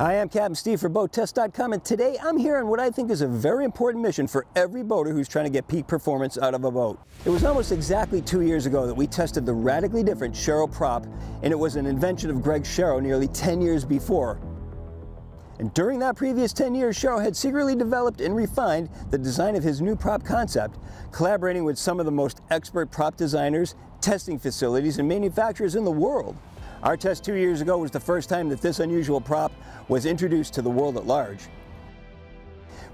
Hi, I'm Captain Steve for BoatTest.com, and today I'm here on what I think is a very important mission for every boater who's trying to get peak performance out of a boat. It was almost exactly two years ago that we tested the radically different Sharrow prop, and it was an invention of Greg Sharrow nearly 10 years before. And during that previous 10 years, Sharrow had secretly developed and refined the design of his new prop concept, collaborating with some of the most expert prop designers, testing facilities, and manufacturers in the world. Our test two years ago was the first time that this unusual prop was introduced to the world at large.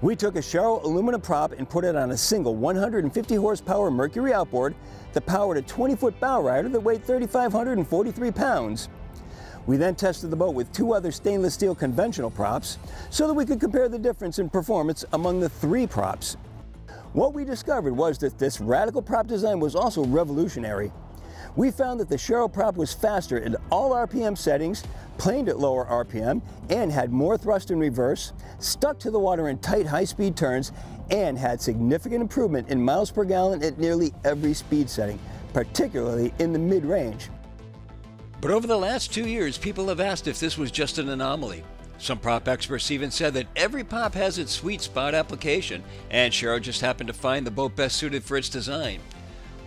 We took a Sharrow aluminum prop and put it on a single 150 horsepower Mercury outboard that powered a 20 foot bow rider that weighed 3,543 pounds. We then tested the boat with two other stainless steel conventional props so that we could compare the difference in performance among the three props. What we discovered was that this radical prop design was also revolutionary. We found that the Sharrow prop was faster in all RPM settings, planed at lower RPM, and had more thrust in reverse, stuck to the water in tight high-speed turns, and had significant improvement in miles per gallon at nearly every speed setting, particularly in the mid-range. But over the last two years, people have asked if this was just an anomaly. Some prop experts even said that every prop has its sweet spot application, and Sharrow just happened to find the boat best suited for its design.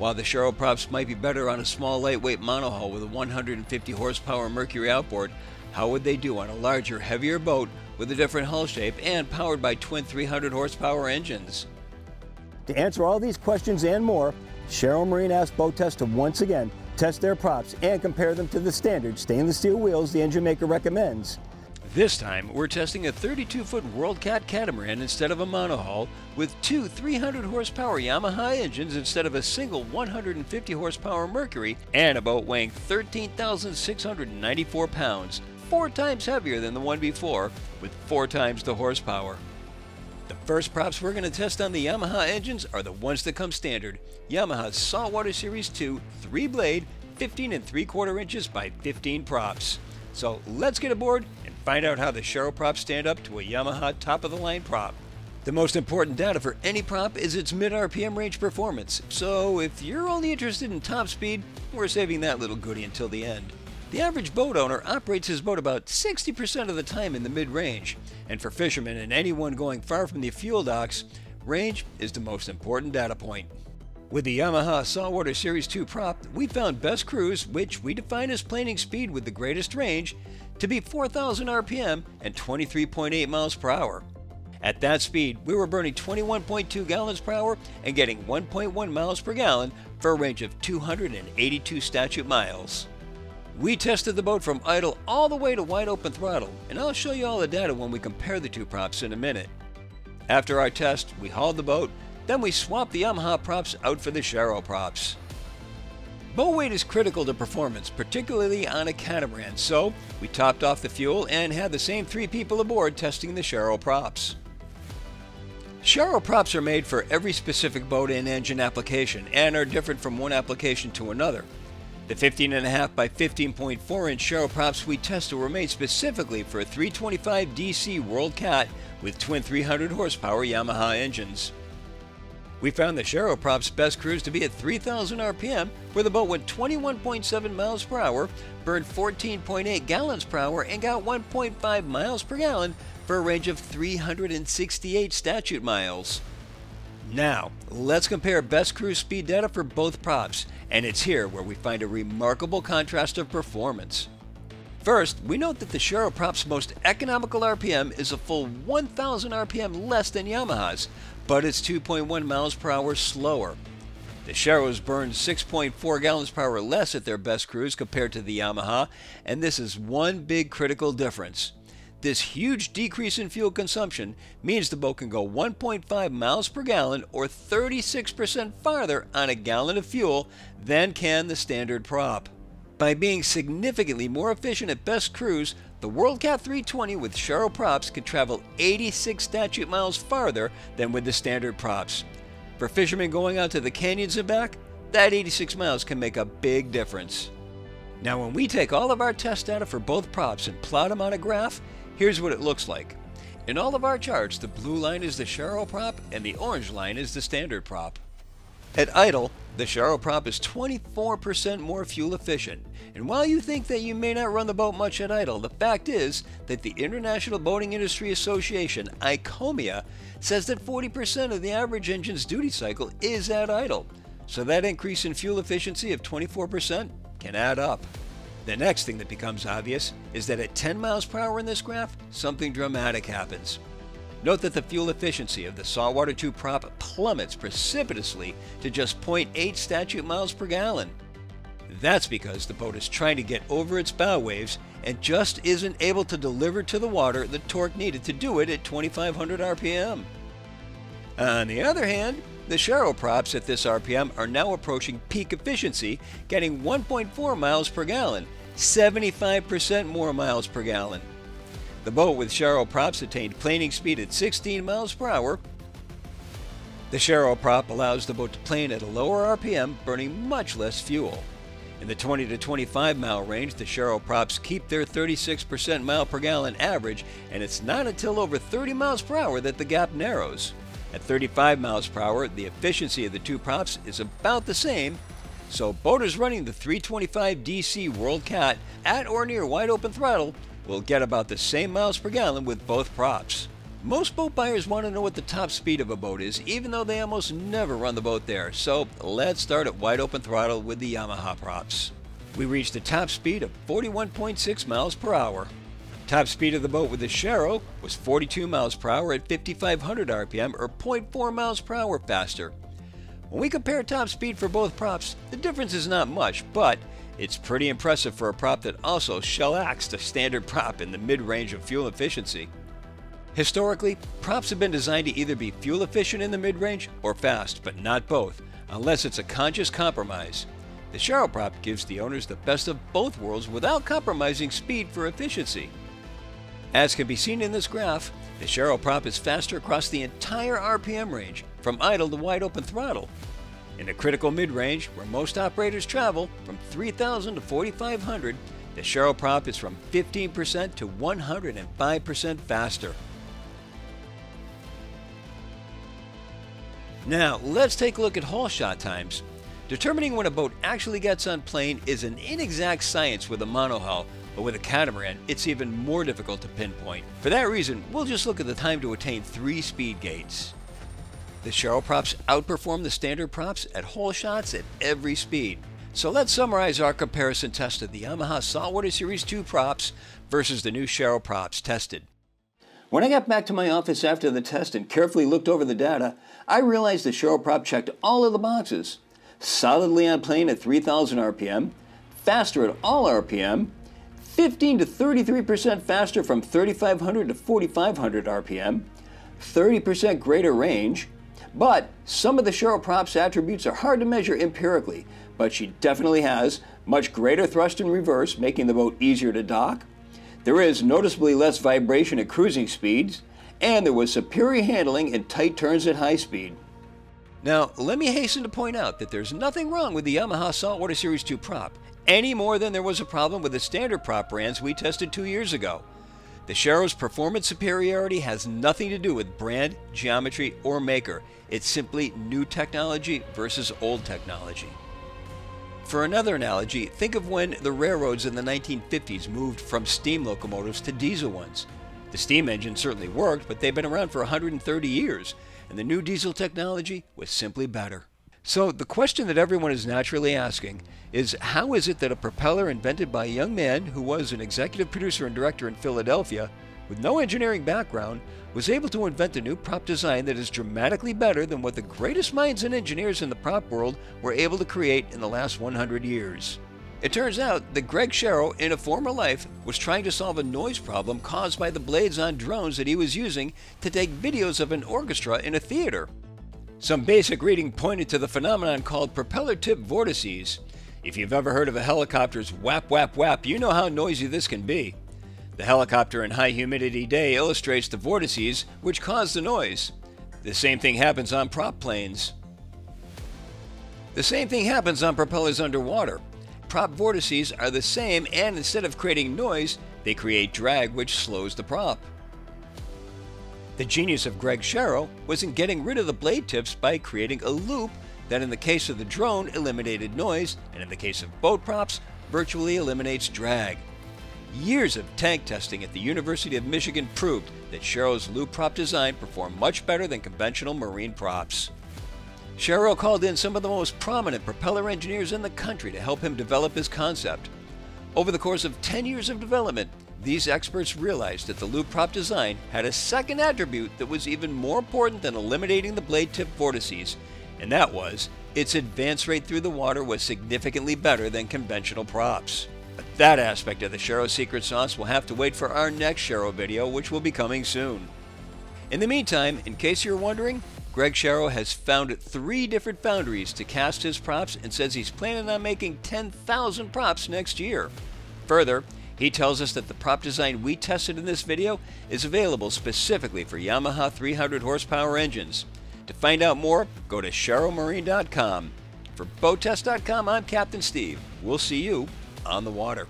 While the Sharrow props might be better on a small lightweight monohull with a 150 horsepower Mercury outboard, how would they do on a larger, heavier boat with a different hull shape and powered by twin 300 horsepower engines? To answer all these questions and more, Sharrow Marine asked Boat Test to once again test their props and compare them to the standard stainless steel wheels the engine maker recommends. This time, we're testing a 32-foot WorldCat catamaran instead of a monohull with two 300 horsepower Yamaha engines instead of a single 150 horsepower Mercury and a boat weighing 13,694 pounds, four times heavier than the one before, with four times the horsepower. The first props we're going to test on the Yamaha engines are the ones that come standard. Yamaha's Saltwater Series 2 3 blade 15 and 3 quarter inches by 15 props. So let's get aboard and find out how the Sharrow props stand up to a Yamaha top of the line prop. The most important data for any prop is its mid RPM range performance, so if you're only interested in top speed, we're saving that little goodie until the end. The average boat owner operates his boat about 60% of the time in the mid range, and for fishermen and anyone going far from the fuel docks, range is the most important data point. With the Yamaha Saltwater Series 2 prop, we found best cruise, which we define as planing speed with the greatest range, to be 4,000 RPM and 23.8 miles per hour. At that speed, we were burning 21.2 gallons per hour and getting 1.1 miles per gallon for a range of 282 statute miles. We tested the boat from idle all the way to wide open throttle, and I'll show you all the data when we compare the two props in a minute. After our test, we hauled the boat then we swapped the Yamaha props out for the Sharrow props. Bow weight is critical to performance, particularly on a catamaran, so we topped off the fuel and had the same three people aboard testing the Sharrow props. Sharrow props are made for every specific boat and engine application and are different from one application to another. The 15.5 by 15.4 inch Sharrow props we tested were made specifically for a 325 DC WorldCat with twin 300 horsepower Yamaha engines. We found the Sharrow Prop's best cruise to be at 3,000 RPM, where the boat went 21.7 miles per hour, burned 14.8 gallons per hour, and got 1.5 miles per gallon for a range of 368 statute miles. Now, let's compare best cruise speed data for both props, and it's here where we find a remarkable contrast of performance. First, we note that the Sharrow Prop's most economical RPM is a full 1,000 RPM less than Yamaha's, but it's 2.1 miles per hour slower. The Sharrows burned 6.4 gallons per hour less at their best cruise compared to the Yamaha, and this is one big critical difference. This huge decrease in fuel consumption means the boat can go 1.5 miles per gallon or 36% farther on a gallon of fuel than can the standard prop. By being significantly more efficient at best cruise, the WorldCat 320 with Sharrow props can travel 86 statute miles farther than with the standard props. For fishermen going out to the canyons and back, that 86 miles can make a big difference. Now when we take all of our test data for both props and plot them on a graph, here's what it looks like. In all of our charts, the blue line is the Sharrow prop and the orange line is the standard prop. At idle, the Sharrow prop is 24% more fuel efficient. And while you think that you may not run the boat much at idle, the fact is that the International Boating Industry Association, ICOMIA, says that 40% of the average engine's duty cycle is at idle. So that increase in fuel efficiency of 24% can add up. The next thing that becomes obvious is that at 10 miles per hour in this graph, something dramatic happens. Note that the fuel efficiency of the Saltwater 2 prop plummets precipitously to just 0.8 statute miles per gallon. That's because the boat is trying to get over its bow waves and just isn't able to deliver to the water the torque needed to do it at 2500 RPM. On the other hand, the Sharrow props at this RPM are now approaching peak efficiency, getting 1.4 miles per gallon, 75% more miles per gallon. The boat with Sharrow props attained planing speed at 16 miles per hour. The Sharrow prop allows the boat to plane at a lower RPM, burning much less fuel. In the 20 to 25 mile range, the Sharrow props keep their 36% mile per gallon average, and it's not until over 30 miles per hour that the gap narrows. At 35 miles per hour, the efficiency of the two props is about the same, so boaters running the 325 DC World Cat at or near wide open throttle will get about the same miles per gallon with both props. Most boat buyers want to know what the top speed of a boat is, even though they almost never run the boat there. So let's start at wide open throttle with the Yamaha props. We reached a top speed of 41.6 miles per hour. Top speed of the boat with the Sharrow was 42 miles per hour at 5500 RPM or 0.4 miles per hour faster. When we compare top speed for both props, the difference is not much, but it's pretty impressive for a prop that also shellacs the standard prop in the mid-range of fuel efficiency. Historically, props have been designed to either be fuel efficient in the mid-range or fast, but not both, unless it's a conscious compromise. The Sharrow prop gives the owners the best of both worlds without compromising speed for efficiency. As can be seen in this graph, the Sharrow prop is faster across the entire RPM range, from idle to wide open throttle, in the critical mid-range, where most operators travel, from 3,000 to 4,500, the Sharrow prop is from 15% to 105% faster. Now, let's take a look at hole shot times. Determining when a boat actually gets on plane is an inexact science with a monohull, but with a catamaran, it's even more difficult to pinpoint. For that reason, we'll just look at the time to attain three speed gates. The Sharrow props outperform the standard props at hole shots at every speed. So let's summarize our comparison test of the Yamaha Saltwater Series 2 props versus the new Sharrow props tested. When I got back to my office after the test and carefully looked over the data, I realized the Sharrow prop checked all of the boxes. Solidly on plane at 3000 RPM, faster at all RPM, 15 to 33% faster from 3500 to 4500 RPM, 30% greater range, but some of the Sharrow Prop's attributes are hard to measure empirically, but she definitely has much greater thrust in reverse, making the boat easier to dock. There is noticeably less vibration at cruising speeds, and there was superior handling in tight turns at high speed. Now, let me hasten to point out that there's nothing wrong with the Yamaha Saltwater Series 2 prop, any more than there was a problem with the standard prop brands we tested two years ago. The Sharrow's performance superiority has nothing to do with brand, geometry, or maker. It's simply new technology versus old technology. For another analogy, think of when the railroads in the 1950s moved from steam locomotives to diesel ones. The steam engine certainly worked, but they've been around for 130 years, and the new diesel technology was simply better. So, the question that everyone is naturally asking is how is it that a propeller invented by a young man who was an executive producer and director in Philadelphia with no engineering background was able to invent a new prop design that is dramatically better than what the greatest minds and engineers in the prop world were able to create in the last 100 years? It turns out that Greg Sharrow, in a former life, was trying to solve a noise problem caused by the blades on drones that he was using to take videos of an orchestra in a theater. Some basic reading pointed to the phenomenon called propeller tip vortices. If you've ever heard of a helicopter's whap whap whap, you know how noisy this can be. The helicopter in high humidity day illustrates the vortices which cause the noise. The same thing happens on prop planes. The same thing happens on propellers underwater. Prop vortices are the same and instead of creating noise, they create drag which slows the prop. The genius of Greg Sharrow was in getting rid of the blade tips by creating a loop that in the case of the drone eliminated noise, and in the case of boat props, virtually eliminates drag. Years of tank testing at the University of Michigan proved that Sharrow's loop prop design performed much better than conventional marine props. Sharrow called in some of the most prominent propeller engineers in the country to help him develop his concept. Over the course of 10 years of development, these experts realized that the loop prop design had a second attribute that was even more important than eliminating the blade tip vortices, and that was its advance rate through the water was significantly better than conventional props. But that aspect of the Sharrow secret sauce will have to wait for our next Sharrow video, which will be coming soon. In the meantime, in case you're wondering, Greg Sharrow has found three different foundries to cast his props and says he's planning on making 10,000 props next year. Further, he tells us that the prop design we tested in this video is available specifically for Yamaha 300 horsepower engines. To find out more, go to sharrowmarine.com. For BoatTest.com, I'm Captain Steve. We'll see you on the water.